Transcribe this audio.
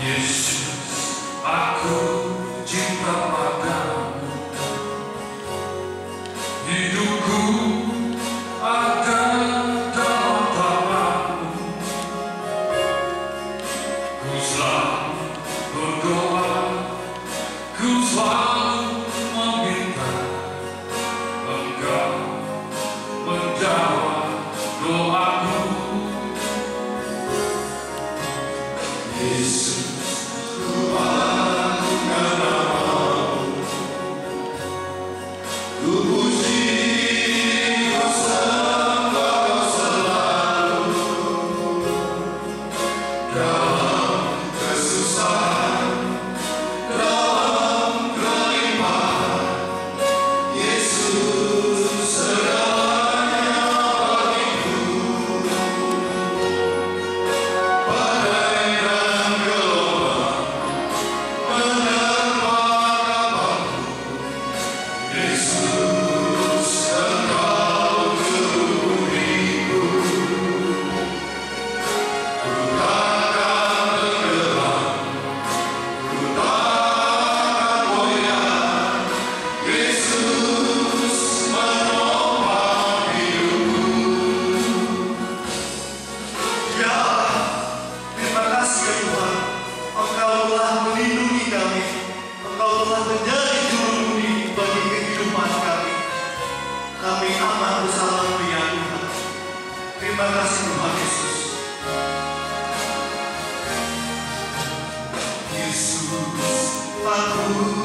Yesus, aku cinta padamu. Hidupku ada dalam tanganmu. Ku selalu berdoa, ku God. Jesus, a luz.